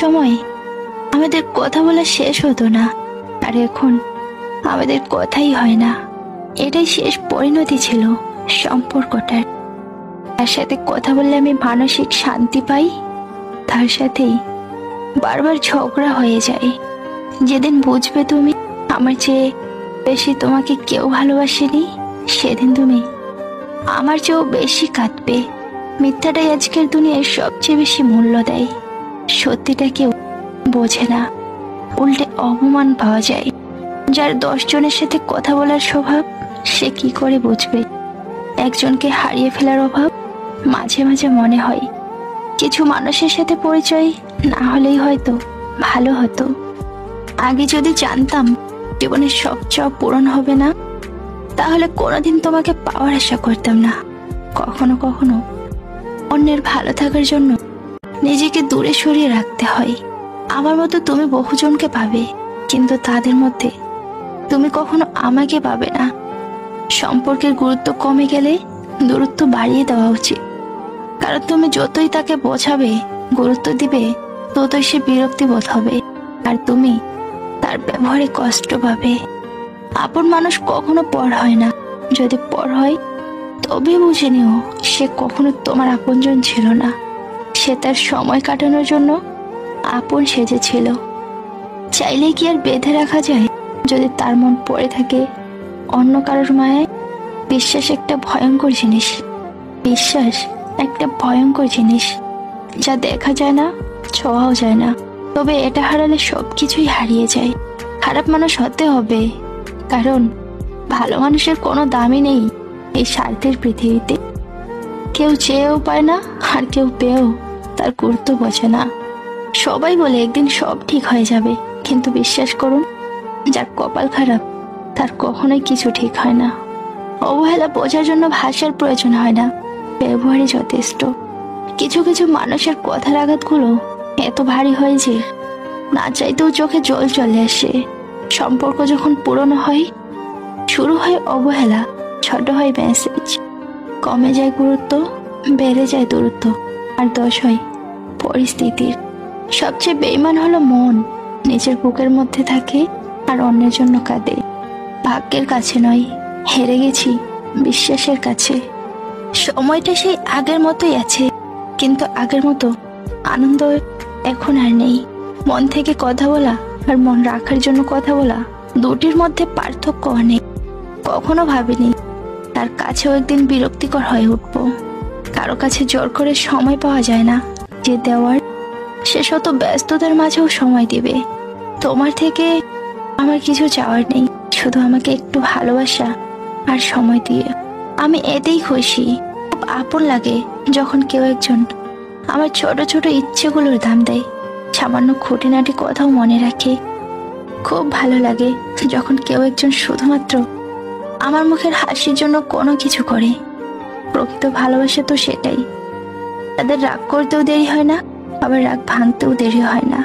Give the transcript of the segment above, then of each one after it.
সময় আমাদের কথা বলা শেষ হতো না, আর এখন আমাদের কথাই হয় না। এটাই শেষ পরিণতি ছিল সম্পর্কটার। তার সাথে কথা বললে আমি মানসিক শান্তি পাই, তার সাথেই বারবার ঝগড়া হয়ে যায়। যেদিন বুঝবে তুমি আমার চেয়ে বেশি তোমাকে কেউ ভালোবাসেনি, সেদিন তুমি আমার চেয়েও বেশি কাঁদবে। মিথ্যাটাই আজকের দুনিয়ায় সবচেয়ে বেশি মূল্য দেয়। সত্যিটা কেউ বোঝে না। উল্টে অপমান পাওয়া যায়। যার দশ জনের সাথে কথা বলার স্বভাব, সে কি করে বুঝবে? একজনকে হারিয়ে ফেলার অভাব মাঝে মাঝে মনে হয়। কিছু মানুষের সাথে পরিচয় না হলেই হয়তো ভালো হতো। আগে যদি জানতাম, জীবনের সব চাও পূরণ হবে না, তাহলে কোনোদিন তোমাকে পাওয়ার আশা করতাম না। কখনো কখনো অন্যের ভালো থাকার জন্য নিজেকে দূরে সরিয়ে রাখতে হয়। আমার মতো তুমি বহুজনকে পাবে, কিন্তু তাদের মধ্যে তুমি কখনো আমাকে পাবে না। সম্পর্কের গুরুত্ব কমে গেলে দূরত্ব বাড়িয়ে দেওয়া উচিত। কারণ তুমি যতই তাকে বোঝাবে, গুরুত্ব দিবে, ততই সে বিরক্তি বোধ হবে। আর তুমি তার ব্যবহারে কষ্ট পাবে। আপন মানুষ কখনো পর হয় না। যদি পর হয়, তবে বুঝে নিও, সে কখনো তোমার আপনজন ছিল না। সে তার সময় কাটানোর জন্য আপন সেজেছিল। চাইলে কি আর বেঁধে রাখা যায়? যদি তার মন পড়ে থাকে, অন্য কারোর মায়ায় বিশ্বাস একটা ভয়ঙ্কর জিনিস। বিশ্বাস একটা ভয়ঙ্কর জিনিস। যা দেখা যায় না, ছোঁয়াও যায় না। তবে এটা হারালে সব কিছুই হারিয়ে যায়। খারাপ মানুষ হতে হবে। কারণ ভালো মানুষের কোনো দামই নেই এই স্বার্থের পৃথিবীতে। কেউ চেয়েও পায় না আর কেউ পেয়েও। তার গুরুত্ব বোঝে না। সবাই বলে একদিন সব ঠিক হয়ে যাবে, কিন্তু বিশ্বাস করুন, যার কপাল খারাপ, তার কখনোই কিছু ঠিক হয় না। অবহেলা বোঝার জন্য ভাষার প্রয়োজন হয় না, ব্যবহারই যথেষ্ট। কিছু কিছু মানুষের কথার আঘাতগুলো এত ভারী হয় যে, না চাইতেও চোখে জল চলে আসে। সম্পর্ক যখন পুরনো হয়, শুরু হয় অবহেলা, ছোট হয় মেসেজ কমে যায় গুরুত্ব, বেড়ে যায় দূরত্ব। আর দোষ হয় পরিস্থিতির। সবচেয়ে বেইমান হলো মন। নিজের বুকের মধ্যে থাকে আর অন্যের জন্য কাঁদে। ভাগ্যের কাছে নয়, হেরে গেছি বিশ্বাসের কাছে। সময়টা সেই আগের মতোই আছে, কিন্তু আগের মতো আনন্দ এখন আর নেই। মন থেকে কথা বলা আর মন রাখার জন্য কথা বলা দুটির মধ্যে পার্থক্য অনেক। কখনো ভাবিনি তার কাছেও একদিন বিরক্তিকর হয়ে উঠবো। কারও কাছে জোর করে সময় পাওয়া যায় না। যে দেওয়ার, সে শত ব্যস্ততার মাঝেও সময় দিবে। তোমার থেকে আমার কিছু চাওয়ার নেই। শুধু আমাকে একটু ভালোবাসা আর সময় দিয়ে। আমি এতেই খুশি। খুব আপন লাগে যখন কেউ একজন আমার ছোট ছোট ইচ্ছেগুলোর দাম দেয়। সামান্য খুঁটিনাটি কথাও মনে রাখে। খুব ভালো লাগে যখন কেউ একজন শুধুমাত্র আমার মুখের হাসির জন্য কোনো কিছু করে। প্রকৃত ভালোবাসা তো সেটাই। তাদের রাগ করতেও দেরি হয় না, আবার রাগ ভাঙতেও দেরি হয় না।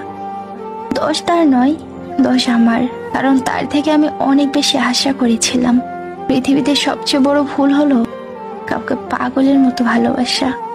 দোষ তার নয়, দোষ আমার। কারণ তার থেকে আমি অনেক বেশি আশা করেছিলাম। পৃথিবীতে সবচেয়ে বড় ভুল হলো কাউকে পাগলের মতো ভালোবাসা।